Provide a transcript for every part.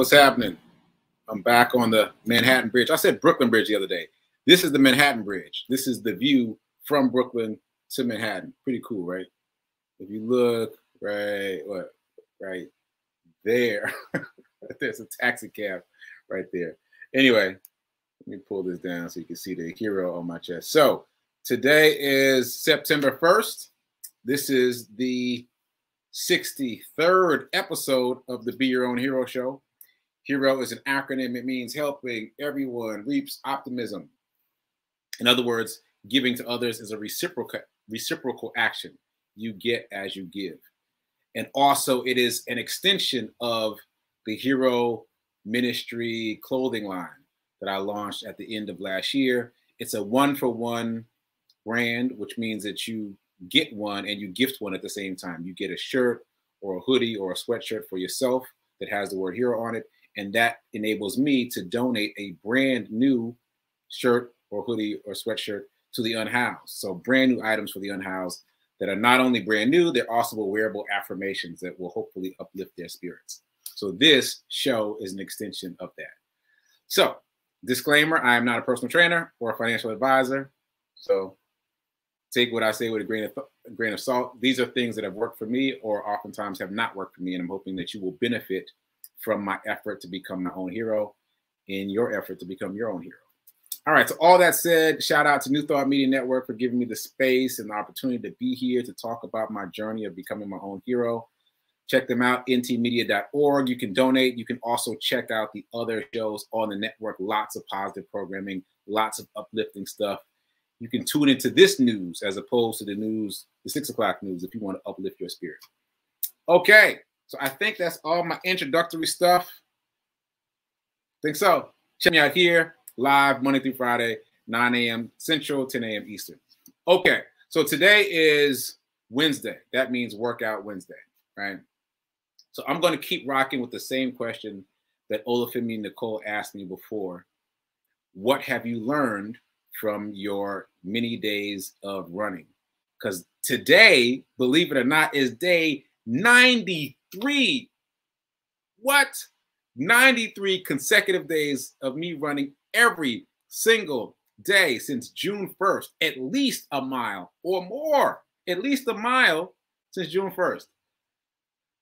What's happening? I'm back on the Manhattan Bridge. I said Brooklyn Bridge the other day. This is the Manhattan Bridge. This is the view from Brooklyn to Manhattan. Pretty cool, right? If you look right, what, right there, there's a taxi cab right there. Anyway, let me pull this down so you can see the hero on my chest. So today is September 1st. This is the 63rd episode of the Be Your Own Hero Show. HERO is an acronym, it means helping everyone reaps optimism. In other words, giving to others is a reciprocal reciprocal action. You get as you give. And also it is an extension of the Hero Ministry clothing line that I launched at the end of last year. It's a one for one brand, which means that you get one and you gift one at the same time. You get a shirt or a hoodie or a sweatshirt for yourself that has the word hero on it. And that enables me to donate a brand new shirt or hoodie or sweatshirt to the unhoused. So brand new items for the unhoused that are not only brand new, they're also wearable affirmations that will hopefully uplift their spirits. So this show is an extension of that. So disclaimer, I am not a personal trainer or a financial advisor. So take what I say with a grain of a grain of salt. These are things that have worked for me or oftentimes have not worked for me. And I'm hoping that you will benefit from my effort to become my own hero in your effort to become your own hero. All right. So all that said, shout out to New Thought Media Network for giving me the space and the opportunity to be here to talk about my journey of becoming my own hero. Check them out, ntmedia.org. You can donate. You can also check out the other shows on the network. Lots of positive programming, lots of uplifting stuff you can tune into this news as opposed to the news, the six o'clock news, if you want to uplift your spirit. Okay, so I think that's all my introductory stuff. Think so. Check me out here live Monday through Friday, 9 a.m. Central, 10 a.m. Eastern. Okay, so today is Wednesday. That means Workout Wednesday, right? So I'm going to keep rocking with the same question that Olafemi Nicole asked me before. What have you learned from your many days of running. Because today, believe it or not, is day 93. What? 93 consecutive days of me running every single day since June 1st, at least a mile or more, at least a mile since June 1st.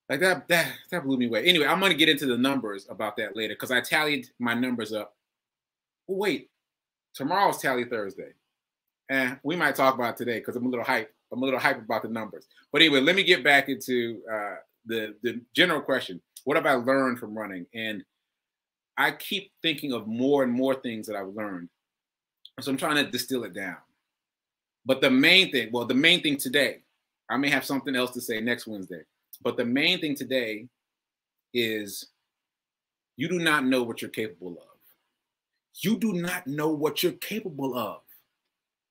Like that, that, that blew me away. Anyway, I'm going to get into the numbers about that later because I tallied my numbers up. Oh, wait, tomorrow's Tally Thursday. And we might talk about today because I'm a little hype. I'm a little hype about the numbers. But anyway, let me get back into uh, the the general question. What have I learned from running? And I keep thinking of more and more things that I've learned. So I'm trying to distill it down. But the main thing, well, the main thing today, I may have something else to say next Wednesday. But the main thing today is you do not know what you're capable of. You do not know what you're capable of.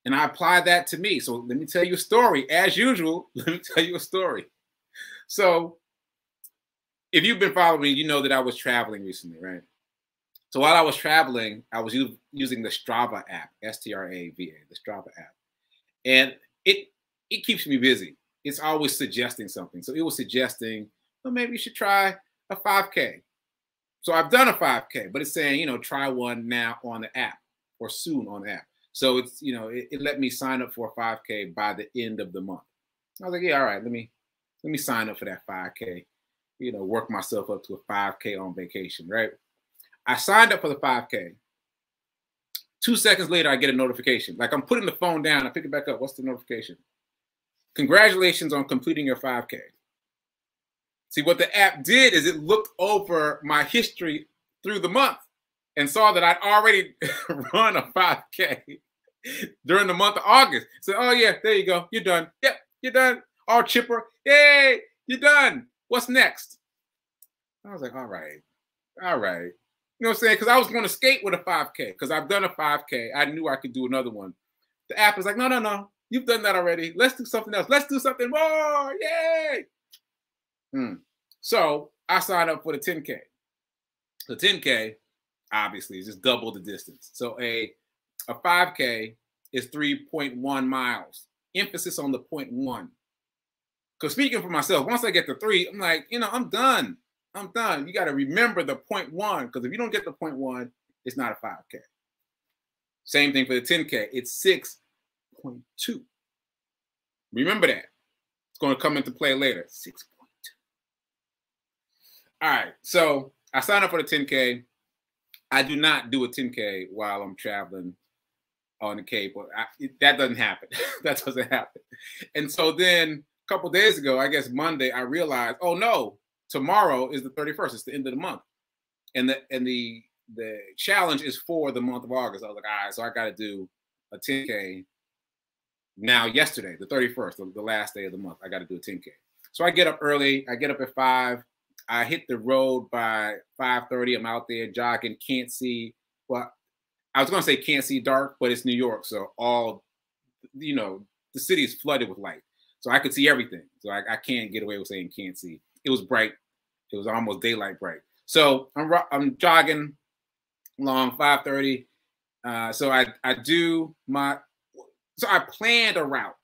And I apply that to me. So let me tell you a story. As usual, let me tell you a story. So if you've been following me, you know that I was traveling recently, right? So while I was traveling, I was using the Strava app, S-T-R-A-V-A, the Strava app. And it it keeps me busy. It's always suggesting something. So it was suggesting, well, maybe you should try a 5K. So I've done a 5K, but it's saying, you know, try one now on the app or soon on the app. So it's, you know, it, it, let me sign up for a 5K by the end of the month. I was like, yeah, all right, let me let me sign up for that 5K, you know, work myself up to a 5K on vacation, right? I signed up for the 5K. Two seconds later, I get a notification. Like I'm putting the phone down, I pick it back up. What's the notification? Congratulations on completing your 5K. See, what the app did is it looked over my history through the month and saw that I'd already run a 5K during the month of August. So, oh, yeah, there you go. You're done. Yep, you're done. All chipper. Yay, you're done. What's next? I was like, all right, all right. You know what I'm saying? Because I was going to skate with a 5K because I've done a 5K. I knew I could do another one. The app is like, no, no, no. You've done that already. Let's do something else. Let's do something more. Yay. Hmm. So I signed up for the 10K. The 10K, obviously, is just double the distance. So a a 5K is 3.1 miles. Emphasis on the 0.1. Because speaking for myself, once I get to three, I'm like, you know, I'm done. I'm done. You got to remember the point one because if you don't get the point one, it's not a 5K. Same thing for the 10K. It's 6.2. Remember that. It's going to come into play later. 6.2. All right. So I signed up for the 10K. I do not do a 10K while I'm traveling on the Cape. That doesn't happen. that doesn't happen. And so then couple days ago, I guess Monday, I realized, oh no, tomorrow is the 31st. It's the end of the month. And the and the the challenge is for the month of August. I was like, all right, so I got to do a 10K now yesterday, the 31st, the, the last day of the month. I got to do a 10K. So I get up early. I get up at 5. I hit the road by 5:30. I'm out there jogging, can't see. Well, I was gonna say can't see dark, but it's New York, so all you know, the city is flooded with light, so I could see everything. So I, I can't get away with saying can't see. It was bright. It was almost daylight bright. So I'm I'm jogging along 5:30. Uh, so I I do my so I planned a route,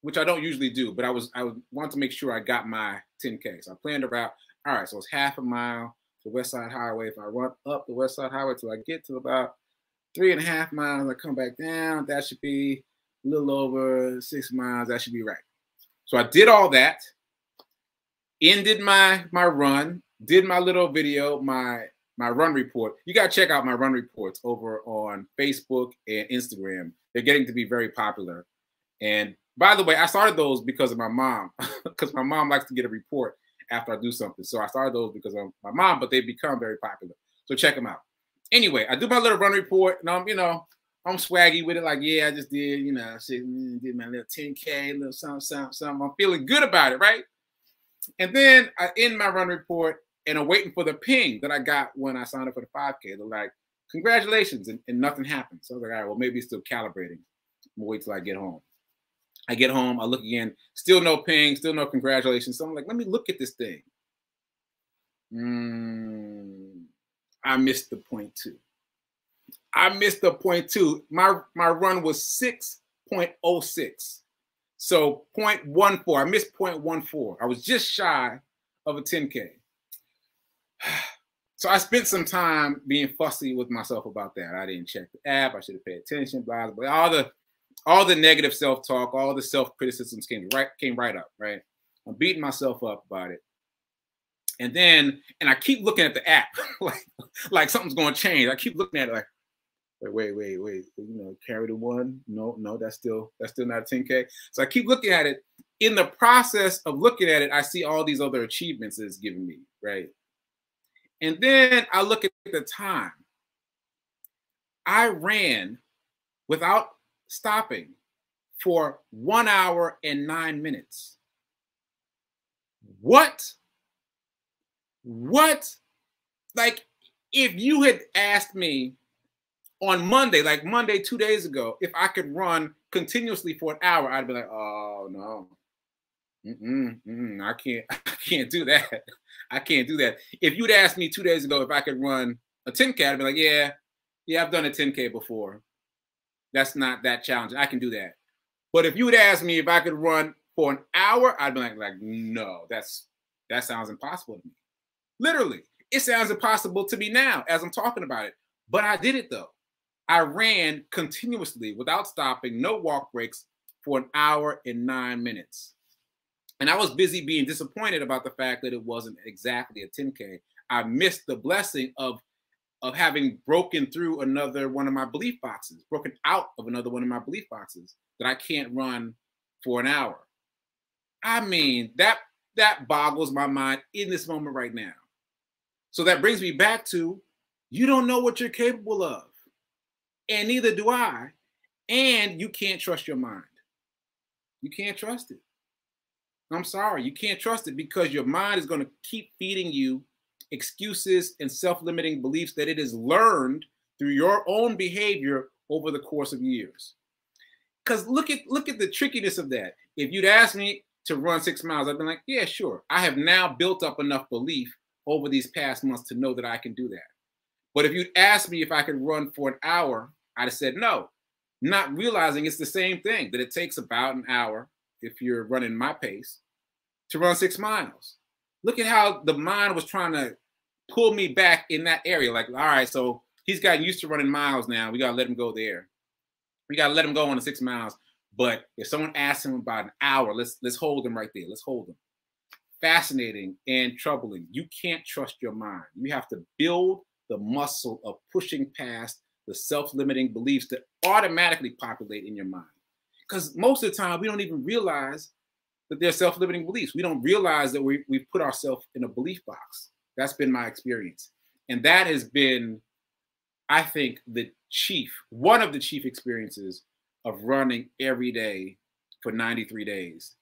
which I don't usually do, but I was I want to make sure I got my 10k. So I planned a route. All right, so it's half a mile to West Side Highway. If I run up the West Side Highway till I get to about three and a half miles, I come back down. That should be a little over six miles. That should be right. So I did all that, ended my my run, did my little video, my my run report. You got to check out my run reports over on Facebook and Instagram. They're getting to be very popular. And by the way, I started those because of my mom, because my mom likes to get a report after I do something. So I started those because of my mom, but they've become very popular. So check them out. Anyway, I do my little run report, and I'm, you know, I'm swaggy with it. Like, yeah, I just did, you know, mm, did my little 10K, little something, something, something. I'm feeling good about it, right? And then I end my run report, and I'm waiting for the ping that I got when I signed up for the 5K. They're like, congratulations, and, and nothing happened. So I was like, all right, well, maybe it's still calibrating. I'm wait till I get home. I get home, I look again, still no ping, still no congratulations. So I'm like, let me look at this thing. Mm, I missed the point two. I missed the point two. My my run was 6.06. So 0.14. I missed 0.14. I was just shy of a 10K. So I spent some time being fussy with myself about that. I didn't check the app. I should have paid attention, blah, blah, all the all the negative self-talk, all the self-criticisms came right came right up, right? I'm beating myself up about it. And then, and I keep looking at the app like, like something's gonna change. I keep looking at it like, wait, wait, wait, you know, carry the one. No, no, that's still that's still not 10K. So I keep looking at it. In the process of looking at it, I see all these other achievements it's giving me, right? And then I look at the time. I ran without stopping for one hour and nine minutes. What? What? Like, if you had asked me on Monday, like Monday, two days ago, if I could run continuously for an hour, I'd be like, oh no. Mm-mm, mm-mm, I can't, I can't do that. I can't do that. If you'd asked me two days ago if I could run a 10K, I'd be like, yeah, yeah, I've done a 10K before. That's not that challenging. I can do that. But if you would ask me if I could run for an hour, I'd be like, like, no, that's that sounds impossible to me. Literally, it sounds impossible to me now as I'm talking about it. But I did it though. I ran continuously without stopping, no walk breaks for an hour and nine minutes. And I was busy being disappointed about the fact that it wasn't exactly a 10K. I missed the blessing of of having broken through another one of my belief boxes, broken out of another one of my belief boxes that I can't run for an hour. I mean, that that boggles my mind in this moment right now. So that brings me back to you don't know what you're capable of. And neither do I. And you can't trust your mind. You can't trust it. I'm sorry, you can't trust it because your mind is going to keep feeding you excuses and self-limiting beliefs that it has learned through your own behavior over the course of years. Because look at look at the trickiness of that. If you'd asked me to run six miles, I'd been like, yeah, sure. I have now built up enough belief over these past months to know that I can do that. But if you'd asked me if I could run for an hour, I'd have said no, not realizing it's the same thing, that it takes about an hour if you're running my pace to run six miles. Look at how the mind was trying to pull me back in that area. Like, all right, so he's gotten used to running miles now. We gotta let him go there. We gotta let him go on the six miles. But if someone asks him about an hour, let's let's hold him right there. Let's hold him. Fascinating and troubling. You can't trust your mind. You have to build the muscle of pushing past the self-limiting beliefs that automatically populate in your mind. Because most of the time we don't even realize that they're self-limiting beliefs. We don't realize that we, we put ourselves in a belief box. That's been my experience. And that has been, I think, the chief, one of the chief experiences of running every day for 93 days,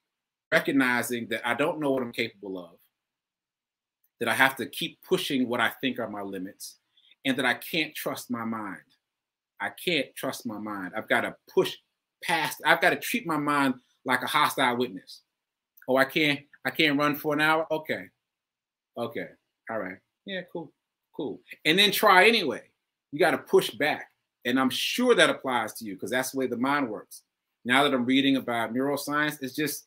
recognizing that I don't know what I'm capable of, that I have to keep pushing what I think are my limits, and that I can't trust my mind. I can't trust my mind. I've got to push past, I've got to treat my mind like a hostile witness. Oh, I can't, I can't run for an hour. Okay. Okay. All right. Yeah, cool. Cool. And then try anyway. You got to push back. And I'm sure that applies to you because that's the way the mind works. Now that I'm reading about neuroscience, it's just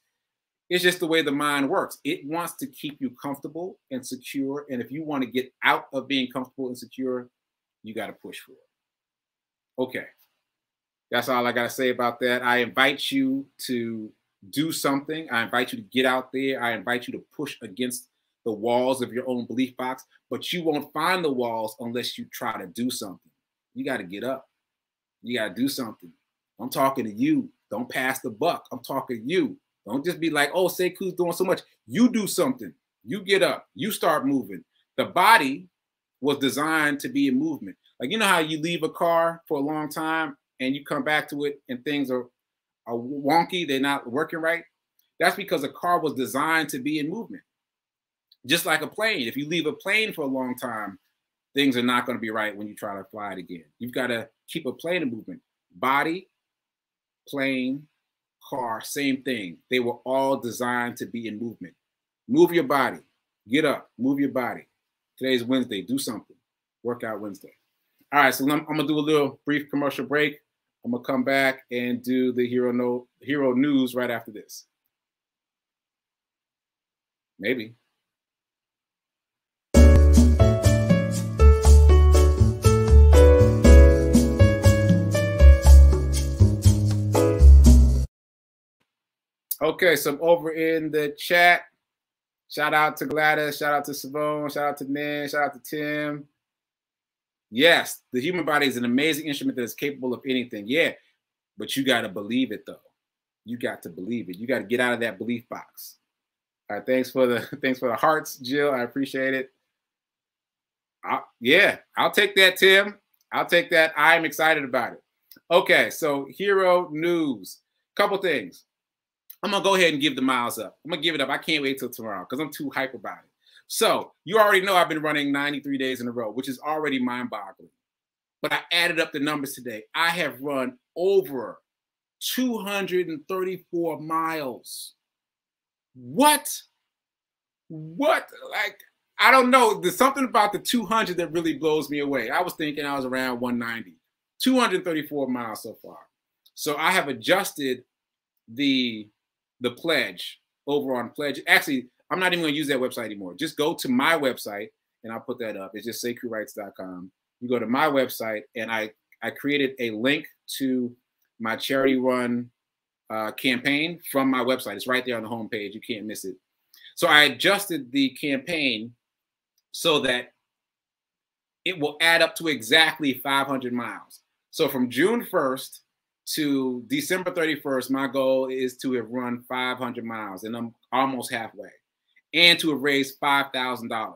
it's just the way the mind works. It wants to keep you comfortable and secure. And if you want to get out of being comfortable and secure, you got to push for it. Okay. That's all I got to say about that. I invite you to do something. I invite you to get out there. I invite you to push against the walls of your own belief box, but you won't find the walls unless you try to do something. You got to get up. You got to do something. I'm talking to you. Don't pass the buck. I'm talking to you. Don't just be like, oh, Sekou's doing so much. You do something. You get up. You start moving. The body was designed to be in movement. Like you know how you leave a car for a long time and you come back to it and things are, are wonky, they're not working right. That's because a car was designed to be in movement. Just like a plane. If you leave a plane for a long time, things are not going to be right when you try to fly it again. You've got to keep a plane in movement. Body, plane, car, same thing. They were all designed to be in movement. Move your body. Get up. Move your body. Today's Wednesday. Do something. Workout Wednesday. All right, so I'm, gonna do a little brief commercial break. I'm gonna come back and do the hero no hero news right after this. Maybe. Okay, so I'm over in the chat. Shout out to Gladys, shout out to Savone, shout out to Nan, shout out to Tim. Yes, the human body is an amazing instrument that is capable of anything. Yeah, but you got to believe it though. You got to believe it. You got to get out of that belief box. All right, thanks for the thanks for the hearts, Jill. I appreciate it. I'll, yeah, I'll take that, Tim. I'll take that. I'm excited about it. Okay, so hero news. Couple things. I'm gonna go ahead and give the miles up. I'm gonna give it up. I can't wait till tomorrow because I'm too hype about it. So you already know I've been running 93 days in a row, which is already mind-boggling. But I added up the numbers today. I have run over 234 miles. What? What? Like, I don't know. There's something about the 200 that really blows me away. I was thinking I was around 190. 234 miles so far. So I have adjusted the the pledge over on pledge. Actually, I'm not even going to use that website anymore. Just go to my website and I'll put that up. It's just sekouwrites.com. You go to my website and I I created a link to my charity run uh, campaign from my website. It's right there on the homepage. You can't miss it. So I adjusted the campaign so that it will add up to exactly 500 miles. So from June 1st to December 31st, my goal is to have run 500 miles, and I'm almost halfway, and to have raised $5,000.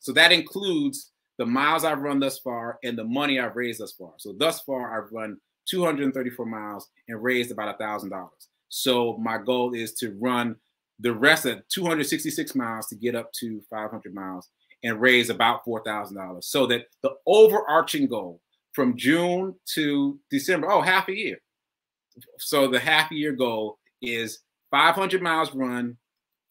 So that includes the miles I've run thus far and the money I've raised thus far. So thus far, I've run 234 miles and raised about $1,000. So my goal is to run the rest of 266 miles to get up to 500 miles and raise about $4,000 so that the overarching goal from June to December, oh, half a year, so the half a year goal is 500 miles run,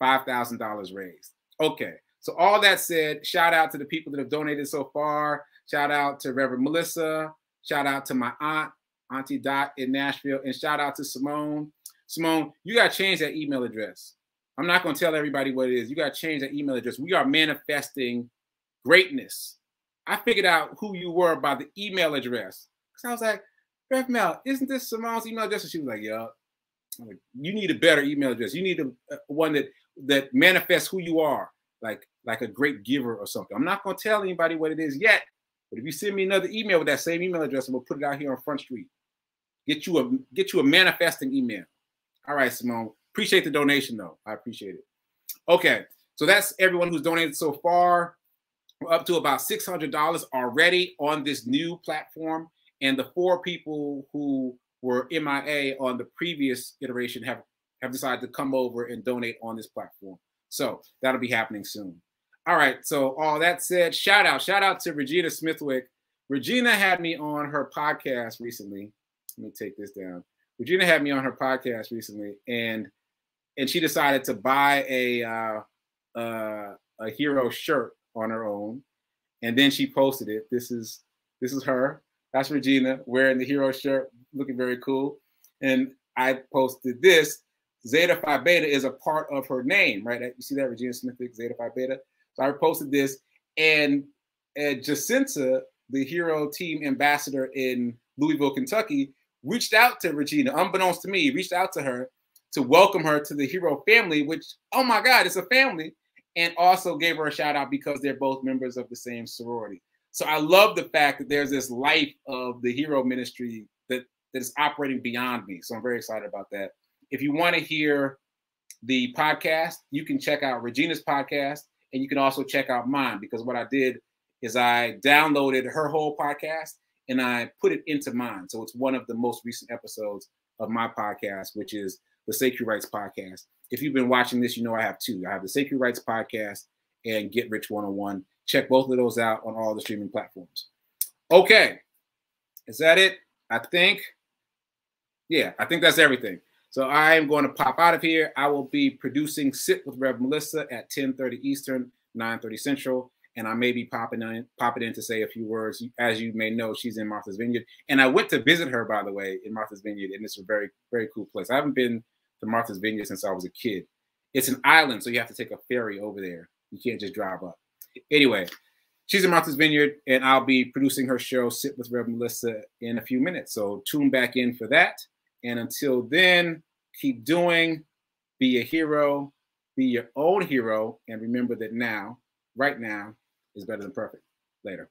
$5,000 raised. Okay. So all that said, shout out to the people that have donated so far. Shout out to Reverend Melissa. Shout out to my aunt, Auntie Dot in Nashville. And shout out to Simone. Simone, you got to change that email address. I'm not going to tell everybody what it is. You got to change that email address. We are manifesting greatness. I figured out who you were by the email address. Because I was like, Rev Mel, isn't this Simone's email address? And she was like, yeah. Like, you need a better email address. You need a, a, uh, one that that manifests who you are, like like a great giver or something. I'm not going to tell anybody what it is yet, but if you send me another email with that same email address, we'll put it out here on Front Street. Get you a get you a manifesting email. All right, Simone. Appreciate the donation though. I appreciate it. Okay, so that's everyone who's donated so far. We're up to about six hundred dollars already on this new platform, and the four people who were MIA on the previous iteration have have decided to come over and donate on this platform. So that'll be happening soon. All right. So all that said, shout out, shout out to Regina Smithwick. Regina had me on her podcast recently. Let me take this down. Regina had me on her podcast recently, and and she decided to buy a uh, uh, a hero shirt on her own, and then she posted it. This is this is her. That's Regina wearing the hero shirt, looking very cool. And I posted this. Zeta Phi Beta is a part of her name, right? You see that Regina Smith, Zeta Phi Beta. So I posted this, and, and Jacinta, the hero team ambassador in Louisville, Kentucky, reached out to Regina, unbeknownst to me, reached out to her to welcome her to the hero family, which, oh my God, it's a family, and also gave her a shout out because they're both members of the same sorority. So I love the fact that there's this life of the hero ministry that, that is operating beyond me. So I'm very excited about that. If you want to hear the podcast, you can check out Regina's podcast and you can also check out mine because what I did is I downloaded her whole podcast and I put it into mine. So it's one of the most recent episodes of my podcast, which is the Sekou Writes Podcast. If you've been watching this, you know I have two. I have the Sekou Writes Podcast and Get Rich 101. Check both of those out on all the streaming platforms. Okay. Is that it? I think. Yeah, I think that's everything. So I am going to pop out of here. I will be producing Sit with Rev Melissa at 10:30 Eastern, 9:30 Central, and I may be popping in, popping in to say a few words. As you may know, she's in Martha's Vineyard, and I went to visit her, by the way, in Martha's Vineyard, and it's a very very cool place. I haven't been to Martha's Vineyard since I was a kid. It's an island, so you have to take a ferry over there. You can't just drive up. Anyway, she's in Martha's Vineyard, and I'll be producing her show Sit with Rev Melissa in a few minutes. So tune back in for that. And until then, keep doing, be a hero, be your own hero, and remember that now, right now, is better than perfect. Later.